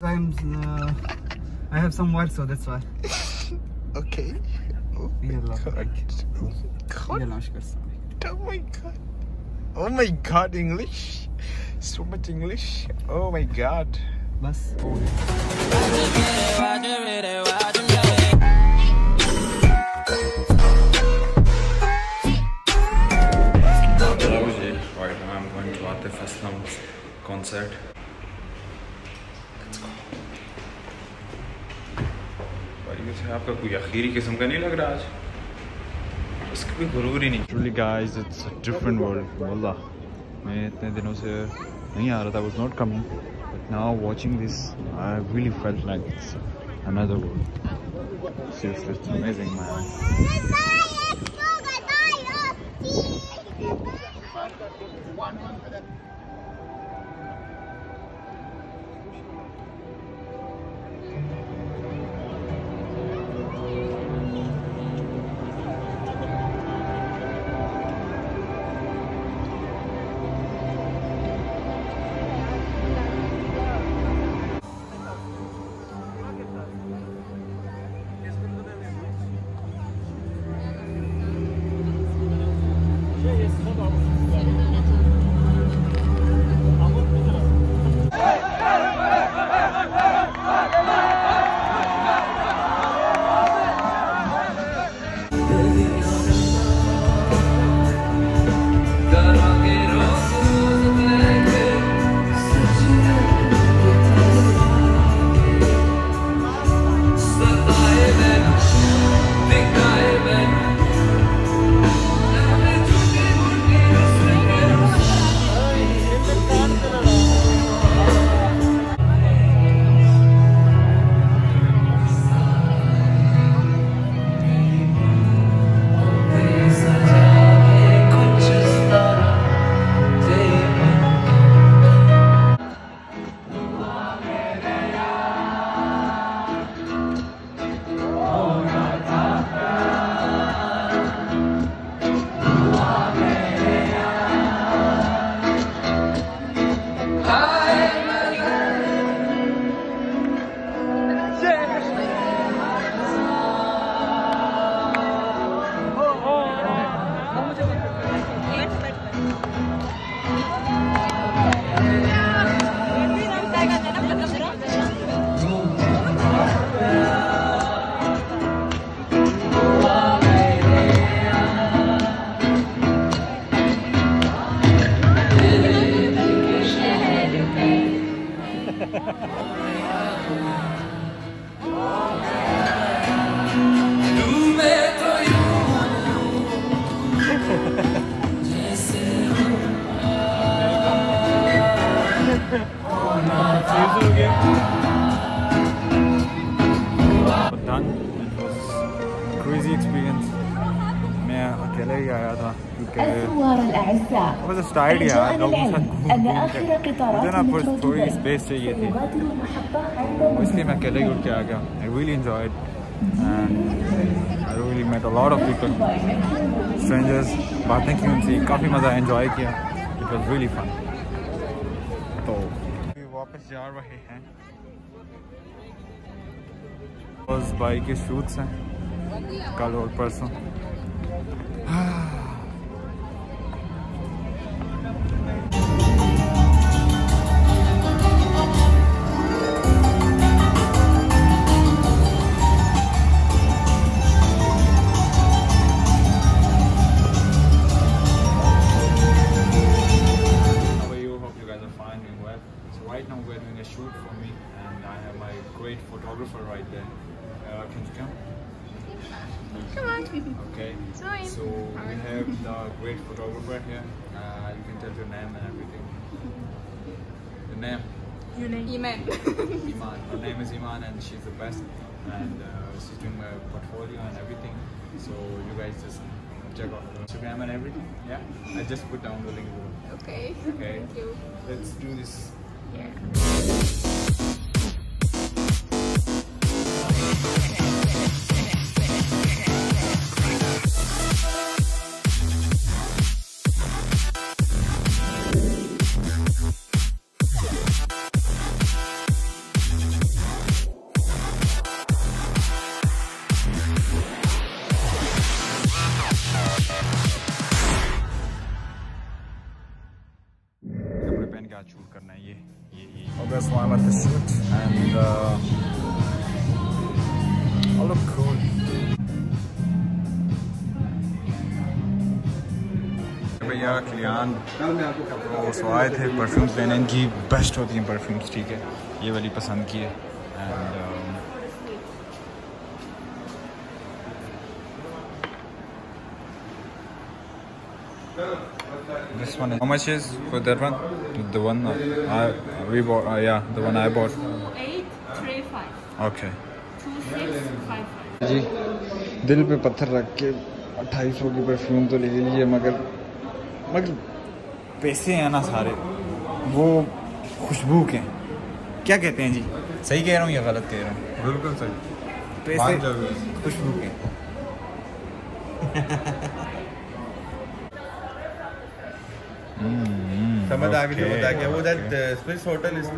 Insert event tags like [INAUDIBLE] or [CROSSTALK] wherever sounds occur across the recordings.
i Uh, I have some words, so that's why. [LAUGHS] okay. Oh my god. Oh my god. Oh my god. Oh my god, English. So much English. Oh my god. Bus. That was. Right now I'm going to Atif Aslam's concert. आपका कोई आखिरी किस्म का नहीं लग रहा आज इसका कोई गुरूर ही नहीं Truly guys, it's a different world. wallah. मैं इतने दिनों से नहीं आ रहा था, was not coming. But now watching this, I really felt like it's another world. Seriously, it's amazing, man. done. ही आया था बस टायर्ड यार लोगों के मुझे ना बस थोड़ी स्पेस चाहिए थी। इसलिए मैं अकेले उठ के आ गया। I really enjoy and I really met a lot of people strangers बातें की उनसे। काफ़ी मज़ा इन्जॉय किया। इट वॉज़ रियली फन तो वापस जा रहे हैं। बस बाइक के शूट्स हैं। कल और परसों। How are you? Hope you guys are fine, doing well. So right now we're doing a shoot for me, and I have my great photographer right there. Uh, can you come? Come on. Okay. Fine. So we have the great photographer here. Uh, you can tell your name and everything. Your name? Your name? Iman. [LAUGHS] Iman. Her name is Iman, and she's the best. And uh, she's doing my portfolio and everything. So you guys just check out her Instagram and everything. Yeah. I just put down the link below. okay. Okay. Thank you. Let's do this. And uh, all look cool. भैया कल्याण वो सो आए थे perfumes लेने। इनकी best होती हैं perfumes ठीक है? ये वाली पसंद की है। And This one is how much is for that one? The one I we bought. Uh, yeah, the one I bought. Eight three five Okay. two six five five. जी दिल पे पत्थर रख के अट्ठाईस की परफ्यूम तो ले लीजिए मगर मगर पैसे हैं ना सारे वो खुशबू के क्या कहते हैं जी सही कह रहा हूँ या गलत कह रहा हूँ बिल्कुल सही पैसे खुशबू के समझ आ गई समझ आ गया वो that Swiss hotel is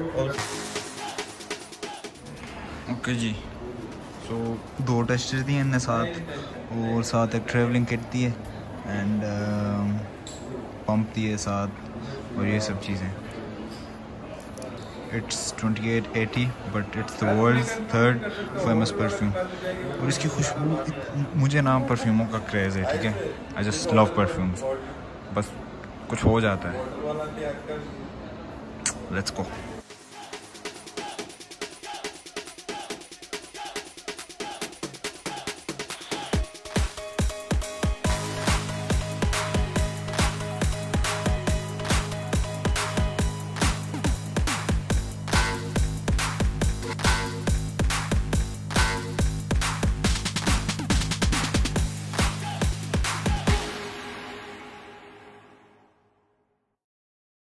okay ji. So दो टेस्टर दिए इनने साथ और साथ एक ट्रैवलिंग किट दी है एंड पंप दिए साथ और ये सब चीज़ें। It's 2880 but it's the world third famous perfume और इसकी खुशबू मुझे ना परफ्यूमों का क्रेज़ है ठीक है? आई जस्ट लव परफ्यूम्स बस कुछ हो जाता है। Let's go